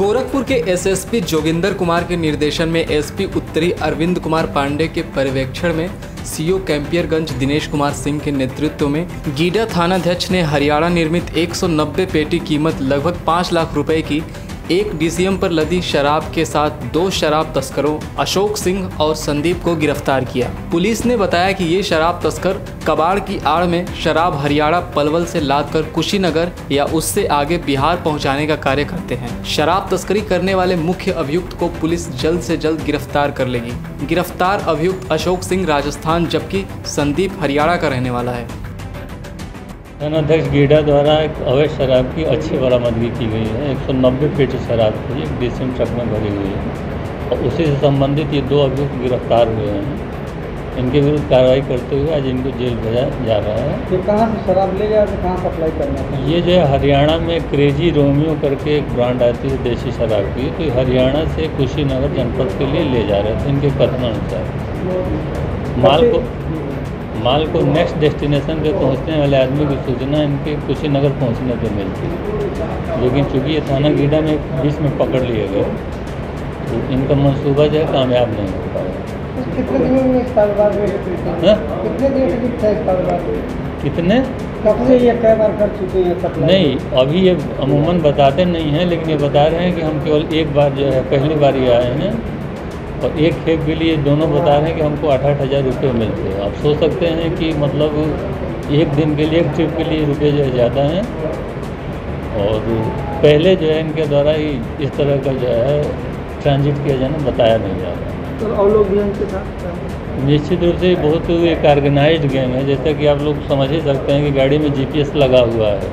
गोरखपुर के एसएसपी जोगिंदर कुमार के निर्देशन में एसपी उत्तरी अरविंद कुमार पांडे के पर्यवेक्षण में सीओ कैंपियरगंज दिनेश कुमार सिंह के नेतृत्व में गीडा थानाध्यक्ष ने हरियाणा निर्मित 190 पेटी कीमत लगभग 5 लाख रुपए की एक डीसीएम पर लदी शराब के साथ दो शराब तस्करों, अशोक सिंह और संदीप को गिरफ़्तार किया। पुलिस ने बताया कि ये शराब तस्कर कबाड़ की आड़ में शराब हरियाणा पलवल से लादकर कुशीनगर या उससे आगे बिहार पहुँचाने का कार्य करते हैं। शराब तस्करी करने वाले मुख्य अभियुक्त को पुलिस जल्द से जल्द गिरफ़्तार कर लेगी। गिरफ़्तार अभियुक्त अशोक सिंह राजस्थान, जबकि संदीप हरियाणा का रहने वाला है। थानाध्यक्ष गीडा द्वारा एक अवैध शराब की अच्छी बरामदगी की गई है। 190 पेटी शराब की एक डीसीएम ट्रक में भरी हुई है और उसी से संबंधित ये दो अभियुक्त गिरफ़्तार हुए हैं। इनके विरुद्ध कार्रवाई करते हुए आज इनको जेल भेजा जा रहा है। ये कहाँ से शराब ले जाए कहाँ सप्लाई करना है? ये जो है हरियाणा में क्रेजी रोमियो करके एक ब्रांड आती है देसी शराब की तो हरियाणा से कुशीनगर जनपद के लिए ले जा रहे थे। इनके कथनानुसार। माल को माल को नेक्स्ट डेस्टिनेशन पे पहुँचने वाले आदमी की सूचना इनके कुशीनगर पहुँचने पे मिलती है। लेकिन चूँकि ये थाना गीडा में बीच में पकड़ लिए गए तो इनका मंसूबा जो है कामयाब नहीं हो पाया। कितने दिनों में इस कारोबार में हाँ? कितने कब से ये कई बार कर चुके हैं नहीं अभी ये अमूमन बताते नहीं हैं लेकिन ये बता रहे हैं कि हम केवल एक बार जो है पहली बार ये आए हैं। और एक खेप के लिए दोनों बता रहे हैं कि हमको आठ आठ हज़ार रुपये मिलते हैं। आप सोच सकते हैं कि मतलब एक दिन के लिए एक ट्रिप के लिए रुपये जो है ज़्यादा हैं। और पहले जो है इनके द्वारा ही इस तरह का जो है ट्रांजिट किया जाना बताया नहीं जा रहा। तो और लोग भी इनके साथ निश्चित रूप से बहुत एक ऑर्गेनाइज गैंग है जैसा कि आप लोग समझ ही सकते हैं कि गाड़ी में जीपीएस लगा हुआ है।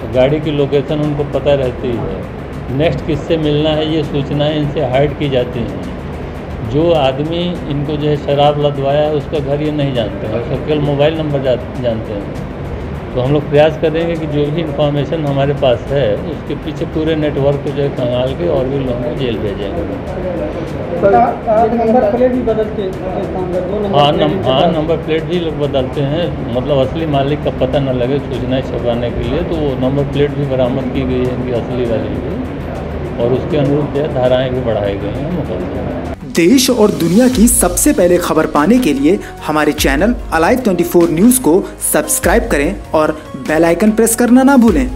तो गाड़ी की लोकेशन उनको पता रहती है। नेक्स्ट किससे मिलना है ये सूचनाएँ इनसे हाइड की जाती हैं। जो आदमी इनको जो है शराब लदवाया है उसका घर ये नहीं जानते हैं उसका केवल मोबाइल नंबर जा, जानते हैं। तो हम लोग प्रयास करेंगे कि जो भी इंफॉर्मेशन हमारे पास है उसके पीछे पूरे नेटवर्क को जो है खंगाल के और भी लोगों को जेल भेजेंगे हैं हाँ नम हाँ नंबर प्लेट भी लोग बदलते हैं। मतलब असली मालिक का पता न लगे सूचनाएँ छपाने के लिए तो वो नंबर प्लेट भी बरामद की गई है इनकी असली वाली भी और उसके अनुरूप जो है धाराएँ भी बढ़ाई गई हैं मुकदमे देश और दुनिया की सबसे पहले खबर पाने के लिए हमारे चैनल अलाइव 24 न्यूज़ को सब्सक्राइब करें और बेल आइकन प्रेस करना ना भूलें।